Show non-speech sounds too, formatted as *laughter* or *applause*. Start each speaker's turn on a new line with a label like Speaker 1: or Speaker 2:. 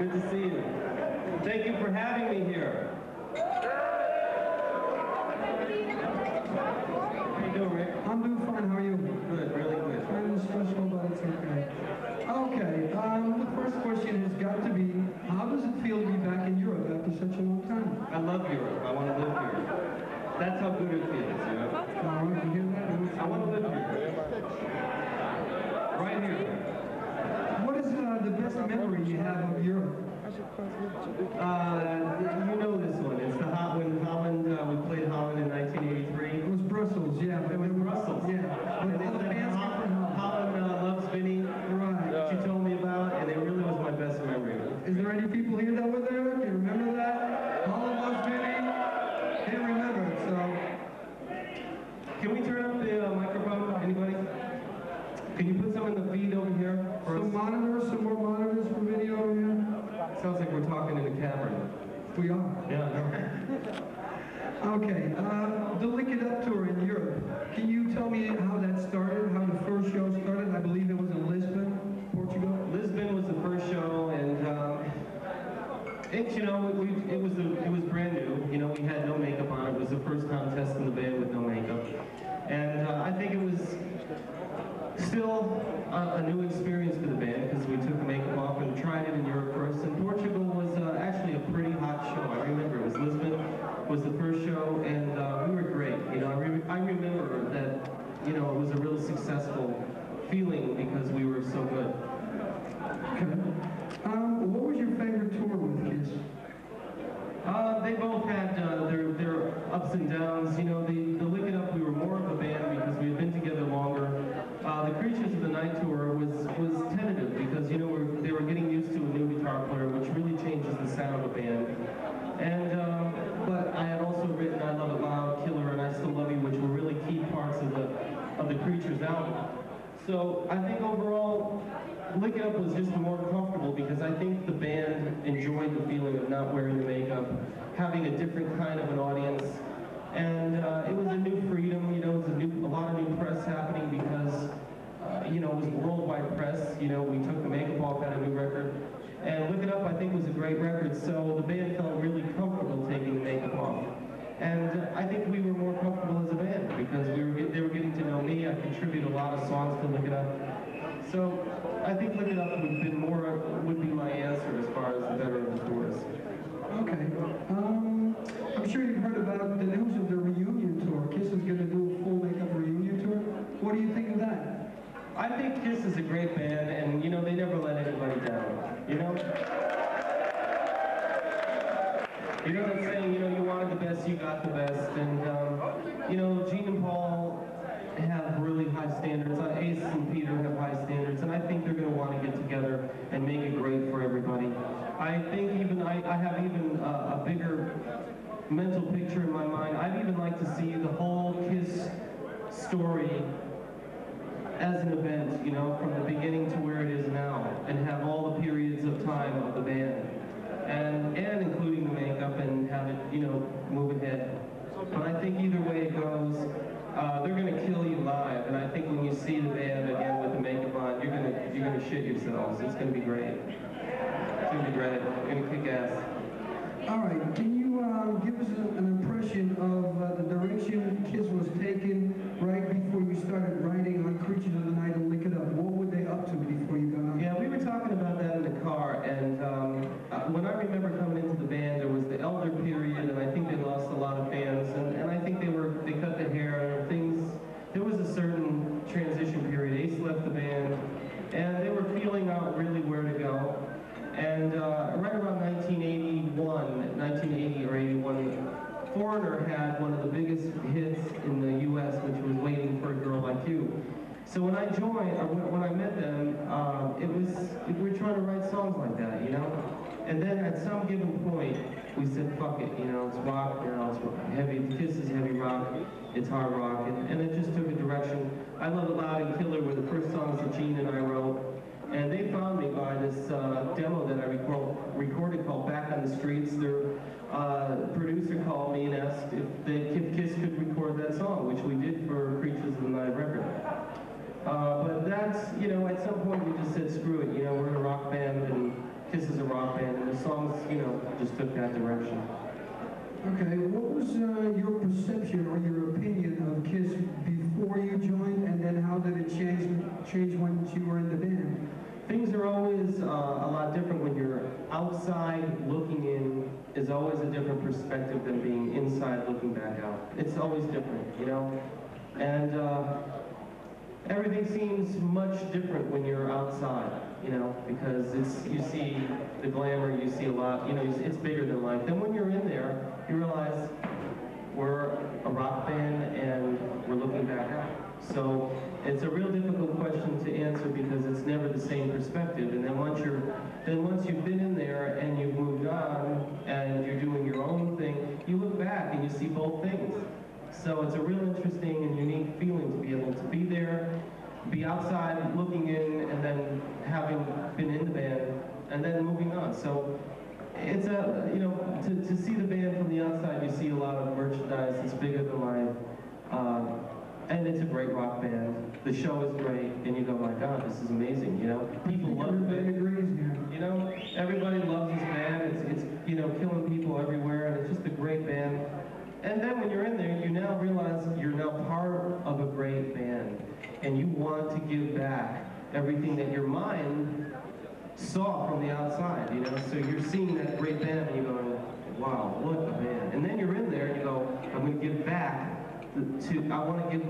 Speaker 1: Good to see you. Thank you for having me here. How you doing, Rick?
Speaker 2: I'm doing fine. How are you?
Speaker 1: Good, really good.
Speaker 2: I'm stressful, but it's okay. Okay, um, the first question has got to be, how does it feel to be back in Europe after such a long time?
Speaker 1: I love Europe. I want to live here. That's how good it feels, you know?
Speaker 2: All right, you hear that?
Speaker 1: I want to live here.
Speaker 2: Uh, you
Speaker 1: know this one. It's the hot when Holland, uh, we played Holland in
Speaker 2: It
Speaker 1: 1983.
Speaker 2: was Brussels, yeah.
Speaker 1: It was Brussels.
Speaker 2: Yeah.
Speaker 1: And
Speaker 2: But
Speaker 1: they
Speaker 2: all the
Speaker 1: said
Speaker 2: fans came
Speaker 1: Holland,
Speaker 2: from Holland.
Speaker 1: Holland uh, loves Vinnie.
Speaker 2: Right.
Speaker 1: She told me about, and it really was my best memory.
Speaker 2: Is there any people here that were there? Can you remember that? Holland loves Vinnie. Can't remember it, so.
Speaker 1: Can we turn up the uh, microphone? Anybody? Can you put some in the feed over here for
Speaker 2: Some
Speaker 1: us?
Speaker 2: monitors, some more monitors for video over here?
Speaker 1: Sounds like we're talking in a cavern.
Speaker 2: We are.
Speaker 1: Yeah. *laughs*
Speaker 2: Okay, uh, the Lick It Up tour in Europe. Can you tell me how that started, how the first show started? I believe it was in Lisbon, Portugal.
Speaker 1: Lisbon was the first show, and um, it, you know, we, it was a, it was brand new. You know, we had no makeup on. It was the first contest in the band with no makeup, and uh, I think it was still a, a new experience for the band because we took the makeup off and tried it in Europe first. And Portugal was uh, actually a pretty hot show. I remember it was Lisbon was the first show, and uh, we were great. You know, I, re- I remember that you know it was a real successful feeling because we were so good.
Speaker 2: Okay. Um, what was your favorite tour with Kiss?
Speaker 1: Uh, they both had uh, their their ups and downs. You know, the the Lick It Up, we were more of a band because we had been together longer. Uh, the Creatures of the Night tour was was tentative because you know we're, they were getting used to a new guitar player, which really changes the sound of a band. And um, but I had also written I Love It Loud, Killer, and I Still Love You, which were really key parts of the of the Creatures album. So I think overall, Lick It Up was just more comfortable because I think the band enjoyed the feeling of not wearing the makeup, having a different kind of an audience, and uh, it was a new freedom. You know, it was a new, a lot of new press happening because, uh, you know, it was worldwide press. You know, we took the makeup off, had a new record, and Lick It Up I think was a great record. So the band felt really comfortable taking the makeup off. And uh, I think we were more comfortable as a band because we were they were getting to know me. I contribute a lot of songs to Look It Up. So I think Lick It Up would been more would be my answer as far as the better of the tours.
Speaker 2: Okay. Um, I'm sure you've heard about the news of the reunion tour. Kiss is going to do a full makeup reunion tour. What do you think of that?
Speaker 1: I think Kiss is a great band, and you know they never let anybody down. You know. You know what I'm saying, you know, you wanted the best, you got the best, and um, you know, Gene and Paul have really high standards. Uh, Ace and Peter have high standards, and I think they're going to want to get together and make it great for everybody. I think even I, I have even uh, a bigger mental picture in my mind. I'd even like to see the whole Kiss story as an event, you know, from the beginning to where it is now, and have all the periods of time of the band, and and including the makeup, and have it, you know, move ahead. But I think either way it goes, uh, they're gonna kill you live, and I think when you see the band again with the makeup on, you're gonna you're gonna shit yourselves. It's gonna be great. It's gonna be great. It's gonna kick ass.
Speaker 2: All right. Can you um, give us an impression of uh, the direction Kiss was taking right before you started writing on Creatures of the Night and Lick It Up? What you?
Speaker 1: Yeah, we were talking about that in the car, and uh, um, uh, when I remember coming into the band, there was the elder period, and I think they lost a lot of fans, and, and I think they were they cut the hair and things. There was a certain transition period. Ace left the band, and they were feeling out really where to go. And uh, right around 1981, 1980 or 81, Foreigner had one of the biggest hits in the U.S., which was "Waiting for a Girl Like You." So when I joined, when when I met them, um, it was we were trying to write songs like that, you know. And then at some given point, we said, "Fuck it," you know. It's rock, you know. It's heavy. Kiss is heavy rock. It's hard rock, and, and it just took a direction. I Love It Loud and Killer were the first songs that Gene and I wrote. And they found me by this uh, demo that I record, recorded called Back on the Streets. Their uh, producer called me and asked if, they, if Kiss could record that song, which we did for Creatures of the Night record. Uh, but that's, you know, at some point we just said, screw it, you know, we're a rock band and Kiss is a rock band, and the songs, you know, just took that direction.
Speaker 2: Okay. What was uh, your perception or your opinion of Kiss before you joined, and then how did it change change when you were in the band?
Speaker 1: Things are always uh, a lot different when you're outside looking in is always a different perspective than being inside looking back out. It's always different, you know? And uh, everything seems much different when you're outside, you know, because it's you see the glamour, you see a lot, you know, it's, bigger than life. Then when you're in there, you realize we're a rock band and we're looking back out. So it's a real difficult question to answer because it's never the same perspective. And then once you're, then once you've been in there and you've moved on and you're doing your own thing, you look back and you see both things. So it's a real interesting and unique feeling to be able to be there, be outside looking in, and then having been in the band, and then moving on. So it's a, you know, to, to see the band from the outside, you see a lot of merchandise that's bigger than life. Um, and it's a great rock band. The show is great, and you go, my God, this is amazing, you know? People love
Speaker 2: Everybody
Speaker 1: it.
Speaker 2: agrees here.
Speaker 1: You know, everybody loves this band. It's, it's, you know, killing people everywhere, and it's just a great band. And then when you're in there, you now realize you're now part of a great band, and you want to give back everything that your mind saw from the outside, you know? So you're seeing that great band, and you're going, wow, what a band. And then you're in there, and you go, I'm going to give back to, I want to give